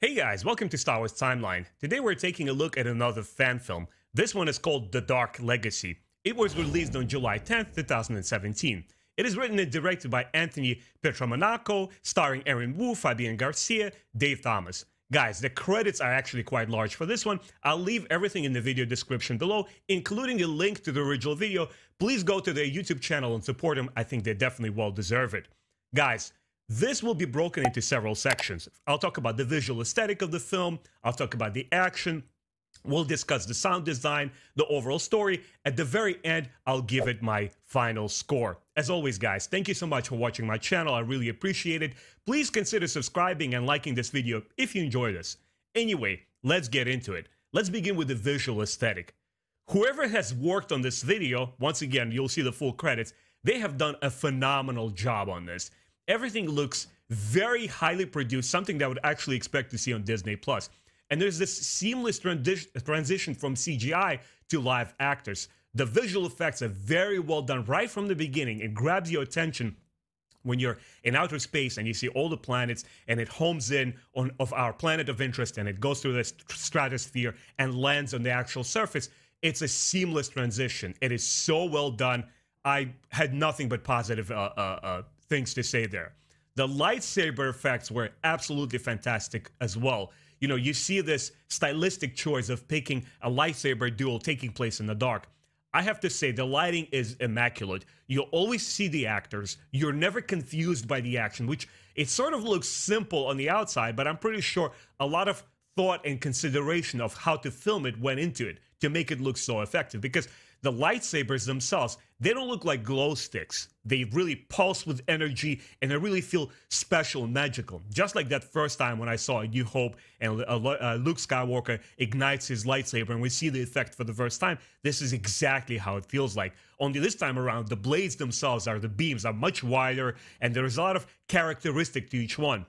Hey guys, welcome to Star Wars Timeline. Today we're taking a look at another fan film. This one is called The Dark Legacy. It was released on July 10th, 2017. It is written and directed by Anthony Pietromonaco, starring Erin Wu, Fabien Garcia, Dave Thomas. Guys, the credits are actually quite large for this one. I'll leave everything in the video description below, including a link to the original video. Please go to their YouTube channel and support them. I think they definitely well deserve it. Guys, this will be broken into several sections. I'll talk about the visual aesthetic of the film, I'll talk about the action, we'll discuss the sound design, the overall story. At the very end, I'll give it my final score. As always, guys, thank you so much for watching my channel. I really appreciate it. Please consider subscribing and liking this video if you enjoy this. Anyway, let's get into it. Let's begin with the visual aesthetic. Whoever has worked on this video, once again, you'll see the full credits, they have done a phenomenal job on this everything looks very highly produced, something that I would actually expect to see on Disney Plus. And there's this seamless trandi- transition from CGI to live actors. The visual effects are very well done right from the beginning. It grabs your attention when you're in outer space and you see all the planets and it homes in on of our planet of interest and it goes through the stratosphere and lands on the actual surface. It's a seamless transition. It is so well done. I had nothing but positive uh, uh, uh, things to say there. The lightsaber effects were absolutely fantastic as well. You know, you see this stylistic choice of picking a lightsaber duel taking place in the dark. I have to say, the lighting is immaculate. You always see the actors. You're never confused by the action, which it sort of looks simple on the outside, but I'm pretty sure a lot of thought and consideration of how to film it went into it to make it look so effective. Because the lightsabers themselves, they don't look like glow sticks. They really pulse with energy and they really feel special and magical. Just like that first time when I saw A New Hope and uh, uh, Luke Skywalker ignites his lightsaber and we see the effect for the first time, this is exactly how it feels like. Only this time around, the blades themselves are the beams are much wider and there is a lot of characteristic to each one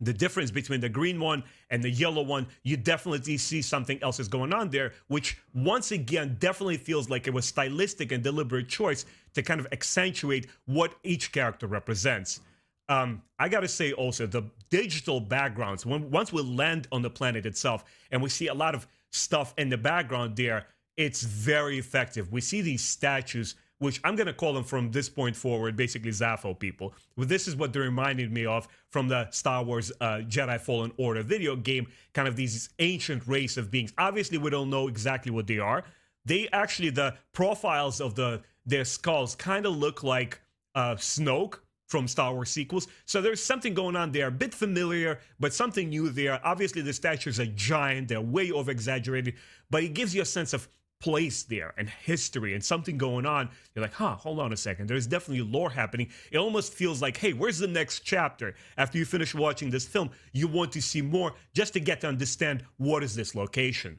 the difference between the green one and the yellow one, you definitely see something else is going on there, which once again definitely feels like it was stylistic and deliberate choice to kind of accentuate what each character represents. Um, I gotta say also the digital backgrounds. When once we land on the planet itself and we see a lot of stuff in the background there, it's very effective. We see these statues which I'm going to call them from this point forward, basically Zeffo people. Well, this is what they reminded me of from the Star Wars uh, Jedi Fallen Order video game, kind of these ancient race of beings. Obviously, we don't know exactly what they are. They actually, the profiles of the their skulls kind of look like uh, Snoke from Star Wars sequels. So there's something going on there, a bit familiar, but something new there. Obviously, the statues are giant, they're way over exaggerated, but it gives you a sense of place there and history and something going on. You're like, huh, hold on a second. There's definitely lore happening. It almost feels like, hey, where's the next chapter? After you finish watching this film, you want to see more just to get to understand what is this location.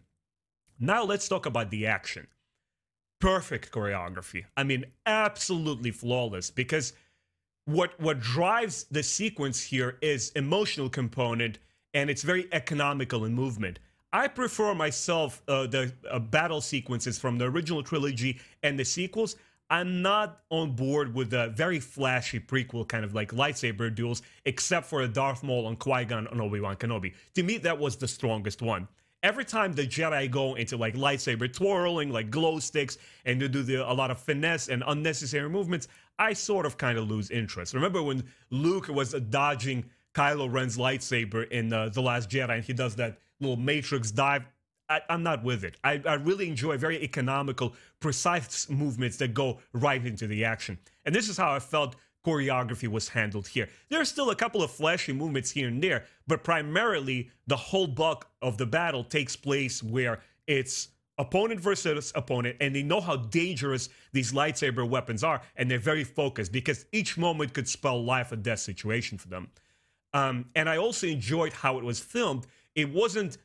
Now let's talk about the action. Perfect choreography. I mean, absolutely flawless because what what drives the sequence here is emotional component and it's very economical in movement. I prefer myself uh, the uh, battle sequences from the original trilogy and the sequels. I'm not on board with the very flashy prequel kind of like lightsaber duels, except for a Darth Maul and Qui Gon and Obi Wan Kenobi. To me, that was the strongest one. Every time the Jedi go into like lightsaber twirling, like glow sticks, and they do the, a lot of finesse and unnecessary movements, I sort of kind of lose interest. Remember when Luke was dodging Kylo Ren's lightsaber in uh, The Last Jedi, and he does that little matrix dive. I, am not with it. I, I really enjoy very economical, precise movements that go right into the action. And this is how I felt choreography was handled here. There are still a couple of flashy movements here and there, but primarily the whole bulk of the battle takes place where it's opponent versus opponent, and they know how dangerous these lightsaber weapons are, and they're very focused because each moment could spell life or death situation for them. Um, and I also enjoyed how it was filmed it wasn't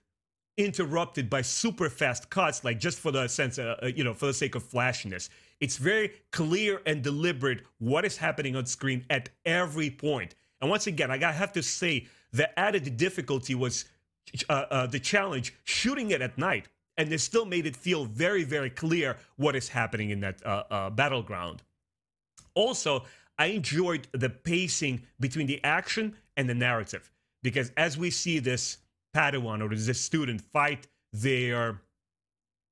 interrupted by super fast cuts like just for the sense uh, uh, you know for the sake of flashiness. It's very clear and deliberate what is happening on screen at every point. and once again i have to say the added difficulty was uh, uh, the challenge shooting it at night. And they still made it feel very very clear what is happening in that uh, battleground. Also i enjoyed the pacing between the action and the narrative. Because as we see this Padawan or this student fight their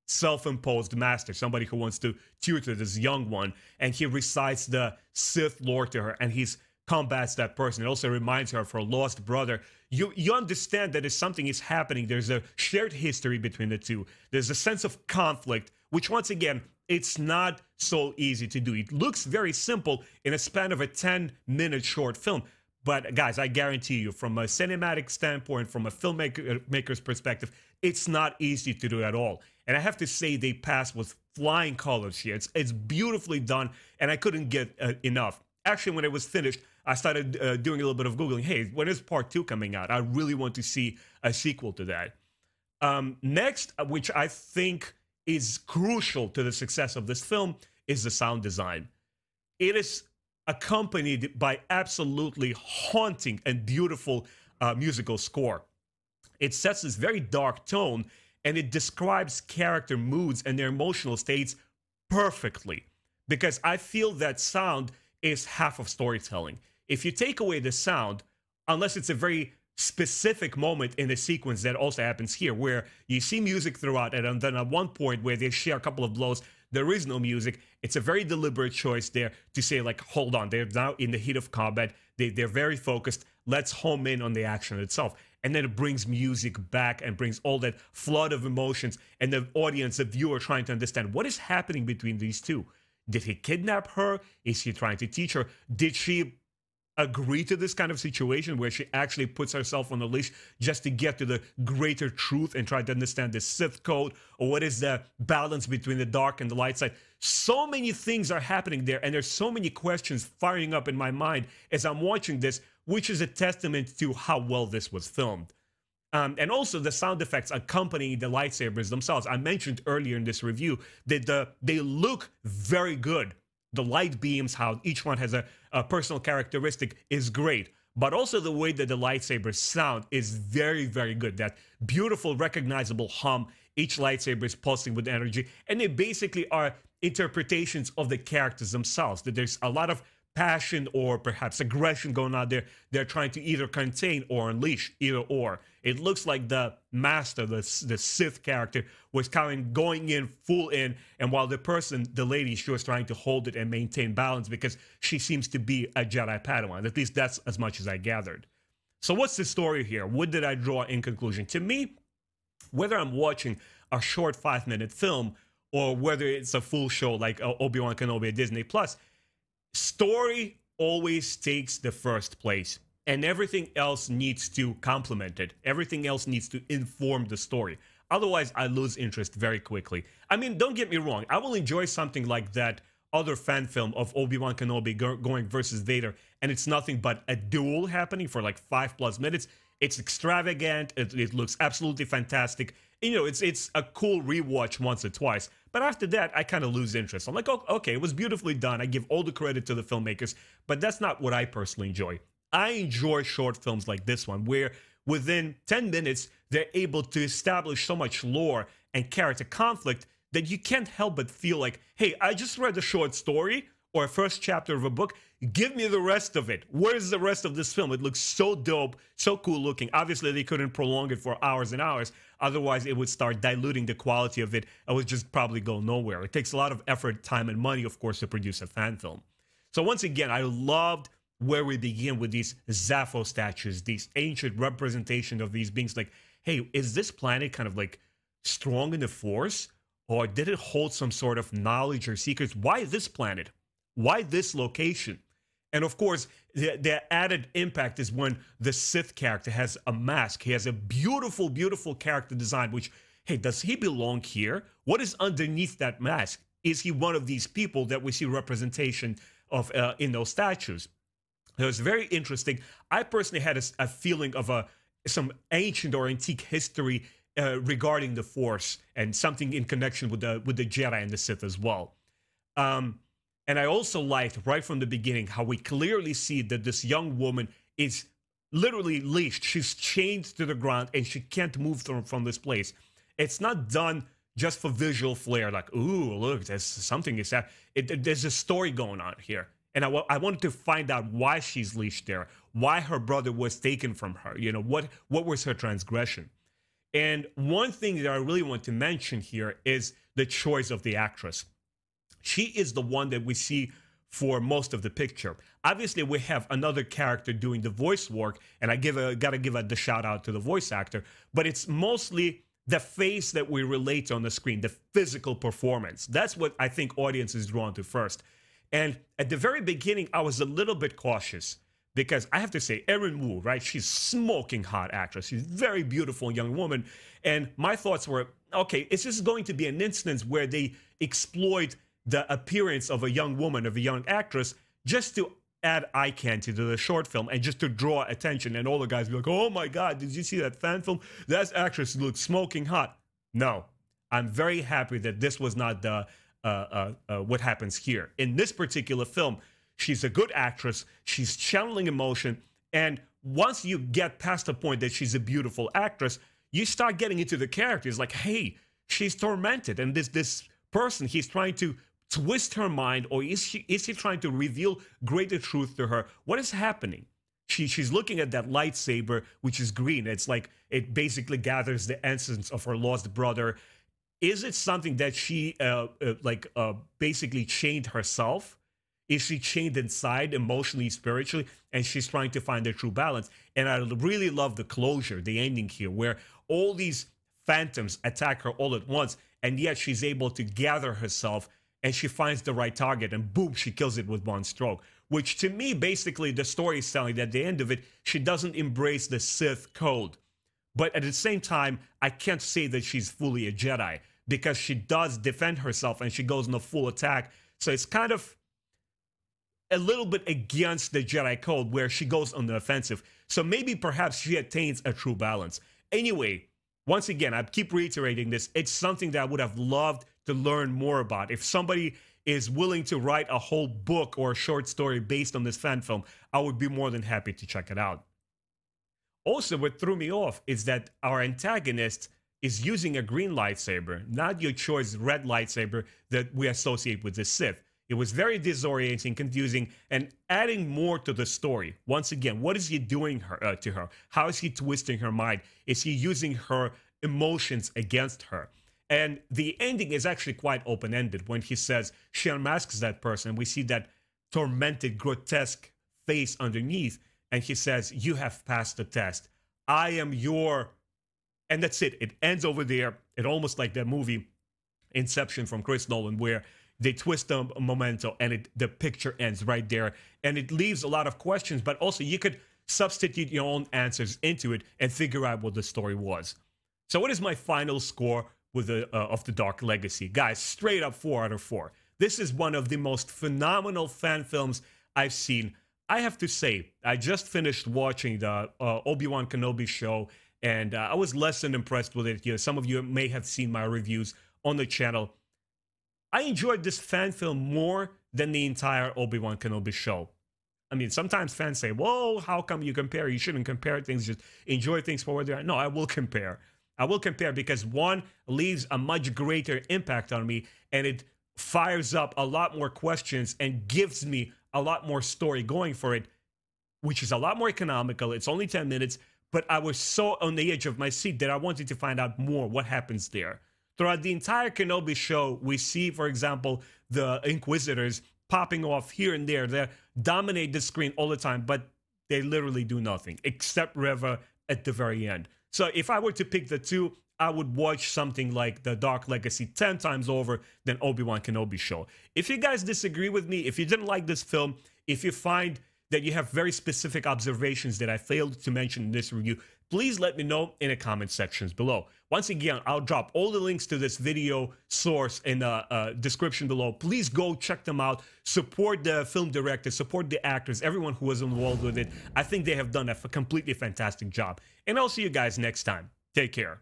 self-imposed master, somebody who wants to tutor this young one, and he recites the Sith lore to her, and he's combats that person. It also reminds her of her lost brother. You you understand that if something is happening, there's a shared history between the two. There's a sense of conflict, which once again, it's not so easy to do. It looks very simple in a span of a 10 minute short film. But guys, I guarantee you, from a cinematic standpoint, from a filmmaker's perspective, it's not easy to do at all. And I have to say, they pass with flying colors here. It's it's beautifully done, and I couldn't get uh, enough. Actually, when it was finished, I started uh, doing a little bit of googling. Hey, when is part two coming out? I really want to see a sequel to that. Um, next, uh, which I think is crucial to the success of this film, is the sound design. It is accompanied by absolutely haunting and beautiful uh, musical score. It sets this very dark tone and it describes character moods and their emotional states perfectly. Because I feel that sound is half of storytelling. If you take away the sound, unless it's a very specific moment in the sequence that also happens here, where you see music throughout, and then at one point where they share a couple of blows, there is no music. It's a very deliberate choice there to say, like, hold on, they're now in the heat of combat. They, they're very focused. Let's home in on the action itself and then it brings music back and brings all that flood of emotions and the audience the viewer trying to understand what is happening between these two did he kidnap her is he trying to teach her did she agree to this kind of situation where she actually puts herself on the leash just to get to the greater truth and try to understand the Sith code or what is the balance between the dark and the light side. So many things are happening there, and there's so many questions firing up in my mind as I'm watching this which is a testament to how well this was filmed. Um, and also the sound effects accompanying the lightsabers themselves. I mentioned earlier in this review that the, they look very good. The light beams, how each one has a, a personal characteristic, is great. But also the way that the lightsabers sound is very, very good. That beautiful, recognizable hum. Each lightsaber is pulsing with energy. And they basically are interpretations of the characters themselves. That there's a lot of passion or perhaps aggression going on there they're trying to either contain or unleash either or. It looks like the master the, the sith character was kind of going in full in and while the person the lady she was trying to hold it and maintain balance because she seems to be a jedi padawan. At least that's as much as i gathered. So what's the story here? What did i draw in conclusion? To me whether i'm watching a short five minute film or whether it's a full show like uh, obi-wan kenobi at disney plus story always takes the first place and everything else needs to complement it. Everything else needs to inform the story. Otherwise i lose interest very quickly. I mean don't get me wrong i will enjoy something like that other fan film of obi-wan kenobi go- going versus vader and it's nothing but a duel happening for like five plus minutes. It's extravagant it, it looks absolutely fantastic. You know it's it's a cool rewatch once or twice but after that, I kind of lose interest. I'm like, oh, okay, it was beautifully done. I give all the credit to the filmmakers, but that's not what I personally enjoy. I enjoy short films like this one, where within 10 minutes, they're able to establish so much lore and character conflict that you can't help but feel like, hey, I just read a short story or a first chapter of a book. Give me the rest of it. Where's the rest of this film? It looks so dope, so cool looking. Obviously, they couldn't prolong it for hours and hours. Otherwise, it would start diluting the quality of it. It would just probably go nowhere. It takes a lot of effort, time, and money, of course, to produce a fan film. So, once again, I loved where we begin with these Zeffo statues, these ancient representation of these beings. Like, hey, is this planet kind of like strong in the force? Or did it hold some sort of knowledge or secrets? Why this planet? Why this location? And of course, the, the, added impact is when the Sith character has a mask. He has a beautiful, beautiful character design, which, hey, does he belong here? What is underneath that mask? Is he one of these people that we see representation of uh, in those statues? It was very interesting. I personally had a, a feeling of a some ancient or antique history uh, regarding the Force and something in connection with the with the Jedi and the Sith as well. Um, and I also liked right from the beginning how we clearly see that this young woman is literally leashed. She's chained to the ground and she can't move from, from this place. It's not done just for visual flair, like, ooh, look, there's something is that. There's a story going on here. And I, I wanted to find out why she's leashed there, why her brother was taken from her. You know, what what was her transgression? And one thing that I really want to mention here is the choice of the actress. She is the one that we see for most of the picture. Obviously, we have another character doing the voice work, and I give a gotta give a the shout out to the voice actor, but it's mostly the face that we relate on the screen, the physical performance. That's what I think audience is drawn to first. And at the very beginning, I was a little bit cautious because I have to say, Erin Wu, right? She's smoking hot actress. She's very beautiful young woman. And my thoughts were, okay, is this going to be an instance where they exploit the appearance of a young woman, of a young actress, just to add eye candy to the short film and just to draw attention. And all the guys be like, oh my God, did you see that fan film? That actress looks smoking hot. No, I'm very happy that this was not the uh, uh, uh, what happens here. In this particular film, she's a good actress. She's channeling emotion. And once you get past the point that she's a beautiful actress, you start getting into the characters like, hey, she's tormented. And this this person, he's trying to twist her mind or is she is he trying to reveal greater truth to her? What is happening? She she's looking at that lightsaber which is green. It's like it basically gathers the essence of her lost brother. Is it something that she uh, uh, like uh, basically chained herself? Is she chained inside emotionally spiritually? And she's trying to find the true balance. And i really love the closure the ending here where all these phantoms attack her all at once and yet she's able to gather herself and she finds the right target and boom, she kills it with one stroke. Which to me, basically, the story is telling that at the end of it, she doesn't embrace the Sith code. But at the same time, I can't say that she's fully a Jedi because she does defend herself and she goes in a full attack. So it's kind of a little bit against the Jedi code where she goes on the offensive. So maybe perhaps she attains a true balance. Anyway, once again, I keep reiterating this. It's something that I would have loved to learn more about. If somebody is willing to write a whole book or a short story based on this fan film, I would be more than happy to check it out. Also, what threw me off is that our antagonist is using a green lightsaber, not your choice red lightsaber that we associate with the Sith. It was very disorienting, confusing, and adding more to the story. Once again, what is he doing her, uh, to her? How is he twisting her mind? Is he using her emotions against her? And the ending is actually quite open ended when he says she unmasks that person. We see that tormented, grotesque face underneath. And he says, You have passed the test. I am your. And that's it. It ends over there. It almost like that movie Inception from Chris Nolan, where they twist the memento and it, the picture ends right there. And it leaves a lot of questions, but also you could substitute your own answers into it and figure out what the story was. So, what is my final score with uh, of the Dark Legacy. Guys, straight up 4 out of 4. This is one of the most phenomenal fan films I've seen. I have to say, I just finished watching the uh, Obi-Wan Kenobi show and uh, I was less than impressed with it. You know, some of you may have seen my reviews on the channel. I enjoyed this fan film more than the entire Obi-Wan Kenobi show. I mean, sometimes fans say, "Whoa, how come you compare? You shouldn't compare things. Just enjoy things for what they are." No, I will compare. I will compare because one leaves a much greater impact on me and it fires up a lot more questions and gives me a lot more story going for it, which is a lot more economical. It's only 10 minutes, but I was so on the edge of my seat that I wanted to find out more what happens there. Throughout the entire Kenobi show, we see, for example, the Inquisitors popping off here and there. They dominate the screen all the time, but they literally do nothing except Reva at the very end. So if I were to pick the two, I would watch something like The Dark Legacy 10 times over than Obi-Wan Kenobi show. If you guys disagree with me, if you didn't like this film, if you find that you have very specific observations that I failed to mention in this review, please let me know in the comment sections below. Once again, I'll drop all the links to this video source in the uh, description below. Please go check them out. Support the film director, support the actors, everyone who was involved with it. I think they have done a completely fantastic job. And I'll see you guys next time. Take care.